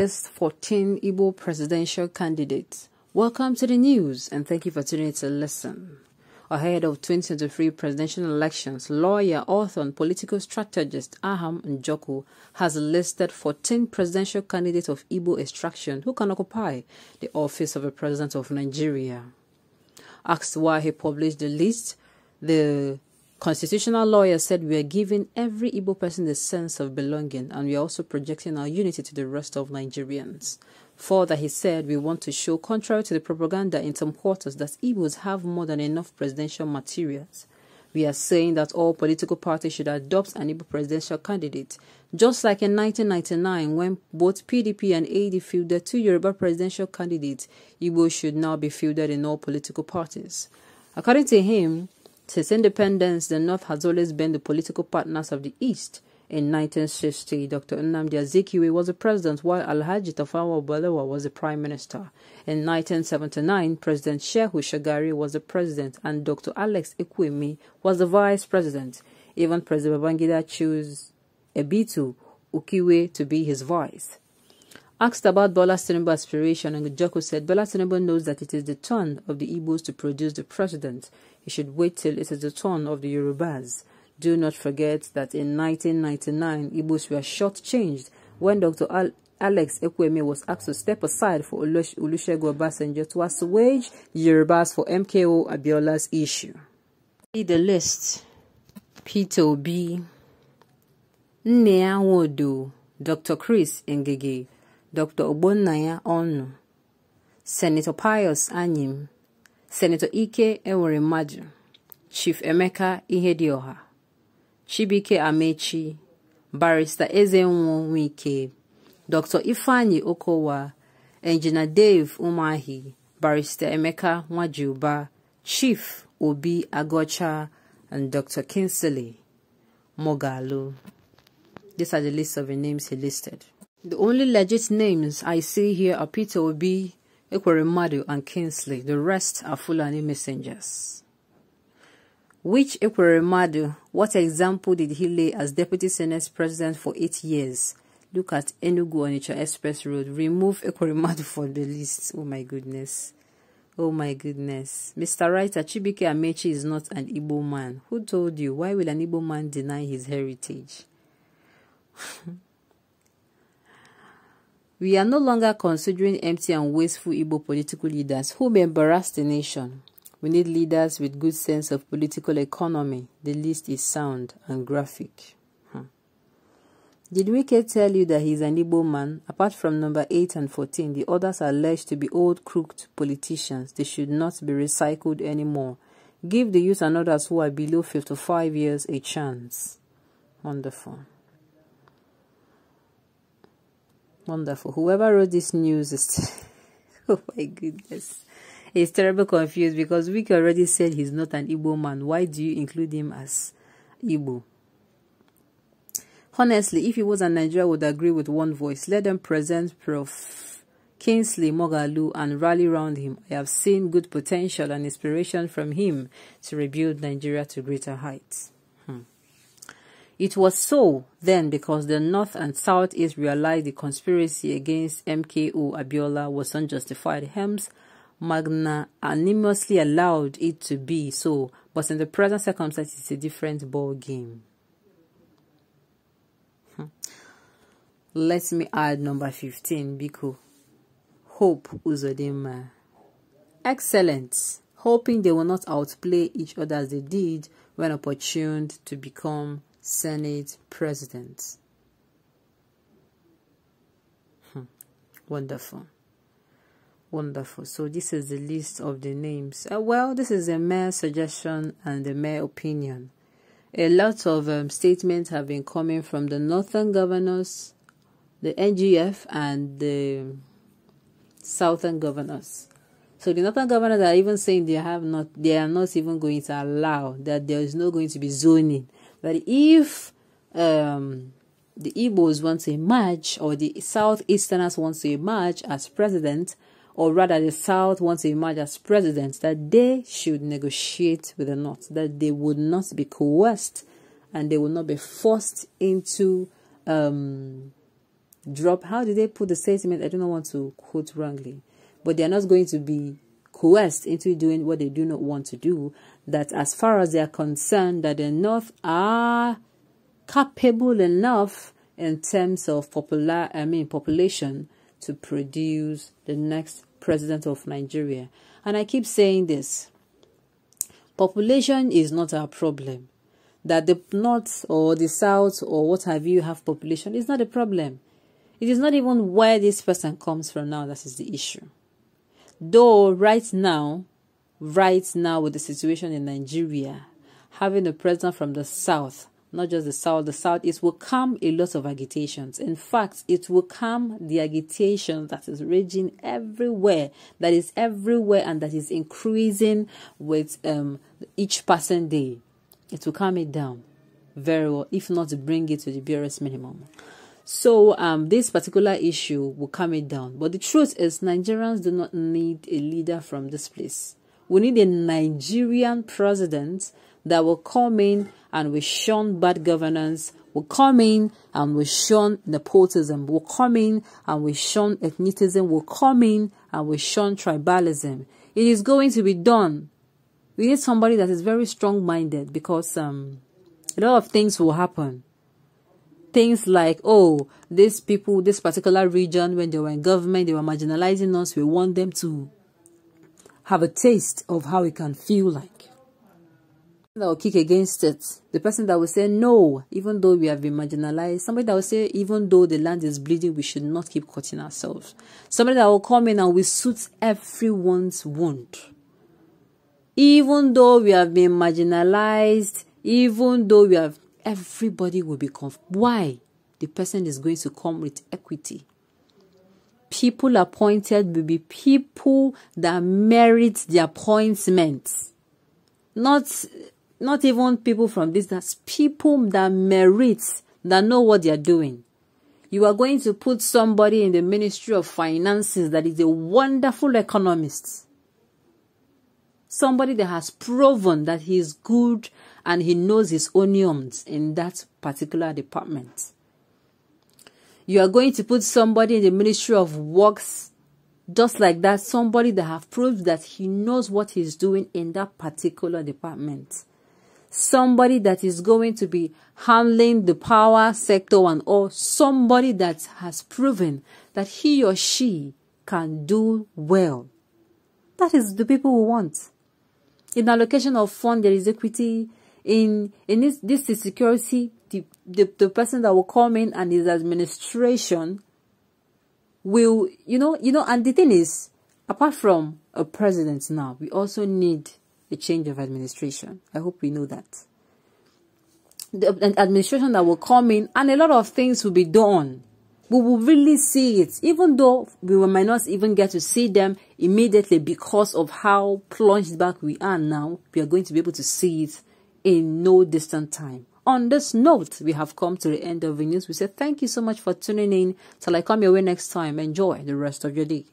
lists 14 Igbo presidential candidates. Welcome to the news and thank you for tuning in to listen. Ahead of 2023 presidential elections, lawyer, author, and political strategist Aham Njoku has listed 14 presidential candidates of Igbo extraction who can occupy the office of a president of Nigeria. Asked why he published the list, the constitutional lawyer said we are giving every Igbo person a sense of belonging and we are also projecting our unity to the rest of Nigerians. Further, he said, we want to show, contrary to the propaganda in some quarters, that Igbos have more than enough presidential materials. We are saying that all political parties should adopt an Igbo presidential candidate, just like in 1999 when both PDP and AD fielded two Yoruba presidential candidates, Igbo should now be fielded in all political parties. According to him, since independence, the North has always been the political partners of the East. In 1960, Dr. Nnamdi Azikiwe was the president while Alhaji Tafawa Balewa was the prime minister. In 1979, President Shehu Shagari was the president and Dr. Alex Ekwueme was the vice president. Even President Babangida chose Ebitu Ukiwe to be his vice. Asked about Bola Tinubu's aspiration, Njoku said Bola Tinubu knows that it is the turn of the Igbos to produce the president. He should wait till it is the turn of the Yorubas. Do not forget that in 1999, Igbos were shortchanged when Dr. Al Alex Ekwueme was asked to step aside for Olusegun Obasanjo to assuage Yorubas for MKO Abiola's issue. See the list. Peter Obi, Nnia Nwodo, Dr. Chris Ngige, Dr. Ogbonnaya Onu, Senator Pius Anyim, Senator Ike Eweremadu, Chief Emeka Ihedioha, Chibike Amechi, Barrister Ezenwo Wike, Dr. Ifani Okowa, Engineer Dave Umahi, Barrister Emeka Wajuba, Chief Obi Agocha, and Dr. Kinsley Mogalo. These are the list of the names he listed. The only legit names I see here are Peter Obi, Ekweremadu, and Kingsley. The rest are Fulani messengers. Which Ekweremadu, what example did he lay as Deputy Senate President for eight years? Look at Enugu Onitsha Express Road. Remove Ekweremadu from the list. Oh my goodness. Oh my goodness. Mr. Writer, Chibuike Amaechi is not an Igbo man. Who told you? Why will an Igbo man deny his heritage? we are no longer considering empty and wasteful Igbo political leaders who may embarrass the nation. We need leaders with good sense of political economy. The list is sound and graphic. Hmm. Did Wike tell you that he is an Igbo man? Apart from number 8 and 14, the others are alleged to be old crooked politicians. They should not be recycled anymore. Give the youth and others who are below 55 years a chance. Wonderful. Wonderful. Whoever wrote this news is... oh my goodness. He's terribly confused because Wike already said he's not an Igbo man. Why do you include him as Igbo? Honestly, if he was a Nigeria, would agree with one voice. Let them present Prof. Kingsley Moghalu and rally round him. I have seen good potential and inspiration from him to rebuild Nigeria to greater heights. It was so then because the North and Southeast realized the conspiracy against MKO Abiola was unjustified. Hence, magnanimously allowed it to be so, but in the present circumstances, it's a different ball game. Hmm. Let me add number 15, Biko. Hope Uzodimma. Excellent. Hoping they will not outplay each other as they did when opportuned to become Senate president. Hmm. Wonderful. Wonderful. So this is the list of the names. Uh, well, this is a mere suggestion and a mere opinion. A lot of um, statements have been coming from the northern governors, the NGF, and the southern governors. So the northern governors are even saying they have not, they are not even going to allow that there is not going to be zoning. That if um, the Igbos want to emerge or the Southeasterners want to emerge as president, or rather the South wants to emerge as president, that they should negotiate with the North, that they would not be coerced and they would not be forced into um, drop. How did they put the statement? I do not want to quote wrongly, but they are not going to be coerced into doing what they do not want to do. That as far as they are concerned, that the North are capable enough in terms of popular, I mean population, to produce the next president of Nigeria. And I keep saying this: population is not our problem that the north or the south or what have you have population is not a problem. It is not even where this person comes from now that is the issue. Though right now, right now with the situation in Nigeria, having a president from the south, not just the south, the southeast will calm a lot of agitations. In fact, it will calm the agitation that is raging everywhere, that is everywhere, and that is increasing with um, each passing day it will calm it down very well, if not bring it to the barest minimum. So um, this particular issue will calm it down. But the truth is, Nigerians do not need a leader from this place. We need a Nigerian president that will come in and will shun bad governance, will come in and will shun nepotism, will come in and will shun ethnicism, will come in and will shun tribalism. It is going to be done we need somebody that is very strong minded because um, a lot of things will happen. Things like, oh, these people, this particular region, when they were in government, they were marginalizing us. We want them to have a taste of how it can feel like. That will kick against it. The person that will say no, even though we have been marginalized. Somebody that will say, even though the land is bleeding, we should not keep cutting ourselves. Somebody that will come in and will suit everyone's wound even though we have been marginalized, even though we have, everybody will be conf- Why? The person is going to come with equity. People appointed will be people that merit the appointment. Not, not even people from this, that's people that merit, that know what they are doing. You are going to put somebody in the Ministry of Finances that is a wonderful economist somebody that has proven that he is good and he knows his onions in that particular department. You are going to put somebody in the Ministry of Works just like that, somebody that have proved that he knows what he's doing in that particular department. Somebody that is going to be handling the power sector and or somebody that has proven that he or she can do well. That is the people we want. In allocation of fund, there is equity. In in this, this is security. The, the the person that will come in and his administration will you know you know and the thing is apart from a president now we also need a change of administration i hope we know that the administration that will come in and a lot of things will be done we will really see it, even though we might not even get to see them immediately because of how plunged back we are now. We are going to be able to see it in no distant time. On this note, we have come to the end of the news. We say thank you so much for tuning in. Till I come your way next time, enjoy the rest of your day.